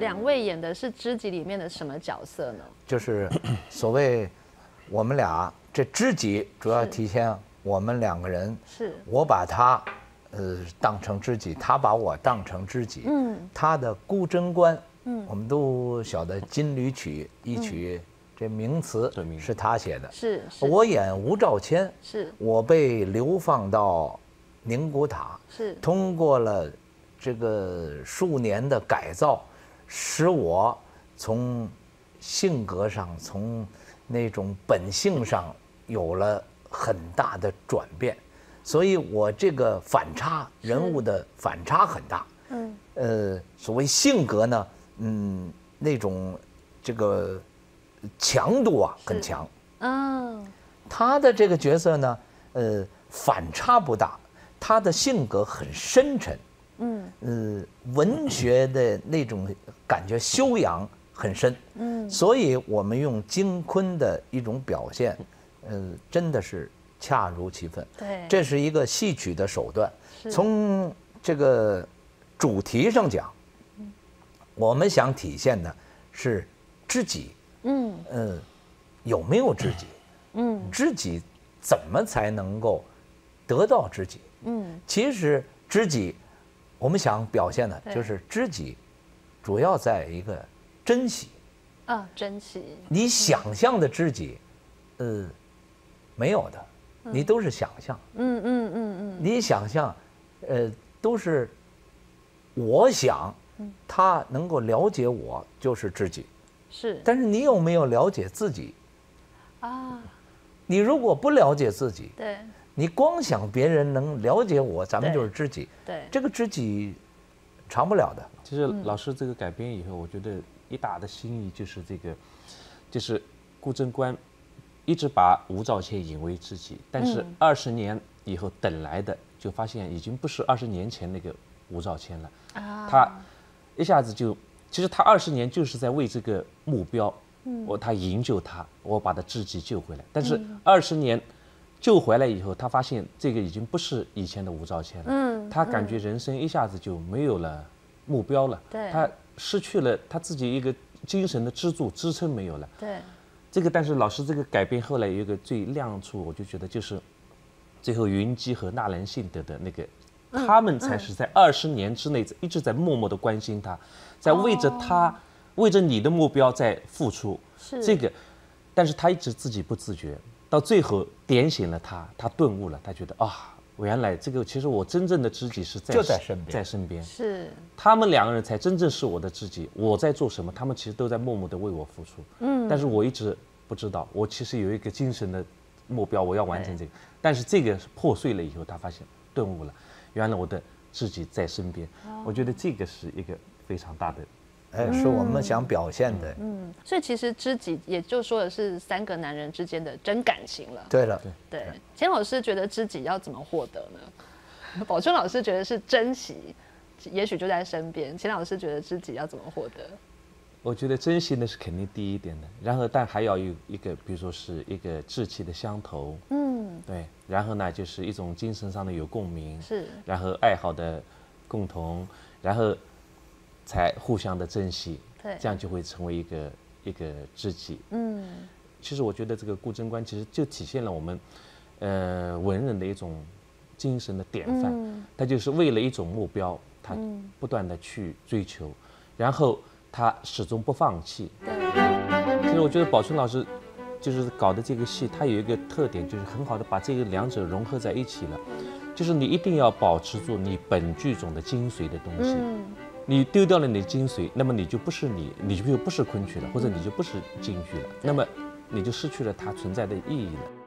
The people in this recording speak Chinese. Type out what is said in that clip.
两位演的是知己里面的什么角色呢？就是所谓我们俩这知己，主要体现我们两个人，是。我把他呃当成知己，他把我当成知己。嗯。他的孤贞观，嗯。我们都晓得《金缕曲》一曲，这名词。是他写的。是是。我演吴兆谦，是。我被流放到宁古塔，是。通过了这个数年的改造，使我从性格上、从那种本性上有了很大的转变，所以我这个反差人物的反差很大。嗯呃，所谓性格呢，嗯，那种这个强度啊很强。嗯他的这个角色呢，呃，反差不大，他的性格很深沉，嗯。呃，文学的那种感觉修养很深，嗯。所以我们用京昆的一种表现，呃，真的是恰如其分。对，这是一个戏曲的手段。从这个主题上讲，我们想体现的是知己，嗯。呃，有没有知己？嗯。知己怎么才能够得到知己？嗯。其实知己，我们想表现的就是知己，主要在一个珍惜。啊，珍惜你想象的知己，呃，没有的，你都是想象。嗯嗯嗯嗯你想象，呃，都是我想他能够了解我就是知己，是但是你有没有了解自己？啊，你如果不了解自己，对你光想别人能了解我，咱们就是知己。对这个知己长不了的。其实老师这个改编以后，我觉得一大的心意就是这个，就是顾贞观一直把吴兆谦引为知己，但是嗯二十年以后等来的，就发现已经不是二十年前那个吴兆谦了。啊，他一下子就，其实他二十年就是在为这个目标，我他营救他，我把他知己救回来。但是二十年救回来以后，他发现这个已经不是以前的吴兆谦了，嗯他感觉人生一下子就没有了目标了，对。他失去了他自己一个精神的支柱支撑没有了。对。这个，但是老师这个改编后来有一个最亮处，我就觉得就是最后云姬和纳兰性德的那个，他们才是在二十年之内一直在默默的关心他，在为着他，为着你的目标在付出。是。这个，但是他一直自己不自觉，到最后点醒了他，他顿悟了，他觉得啊，原来这个其实我真正的知己是在就在身边在身边。是他们两个人才真正是我的知己。我在做什么，他们其实都在默默的为我付出。嗯，但是我一直不知道，我其实有一个精神的目标，我要完成这个。但是这个破碎了以后，他发现顿悟了，原来我的知己在身边。我觉得这个是一个非常大的。哎，是我们想表现的。嗯，所以其实知己也就说的是三个男人之间的真感情了。对了，对，钱老师觉得知己要怎么获得呢？宝春老师觉得是珍惜，也许就在身边。钱老师觉得知己要怎么获得？我觉得珍惜呢是肯定第一点的，然后但还要有一个，比如说是一个志气的相投，嗯，对，然后呢就是一种精神上的有共鸣，是然后爱好的共同，然后才互相的珍惜，对这样就会成为一个一个知己。嗯其实我觉得这个顾贞观其实就体现了我们，呃，文人的一种精神的典范。嗯他就是为了一种目标，他嗯不断的去追求，然后他始终不放弃。对，其实我觉得宝春老师就是搞的这个戏，它有一个特点，就是很好的把这个两者融合在一起了。就是你一定要保持住你本剧种的精髓的东西。嗯你丢掉了你的精髓，那么你就不是你，你就不是昆曲了，或者你就不是京剧了，那么你就失去了它存在的意义了。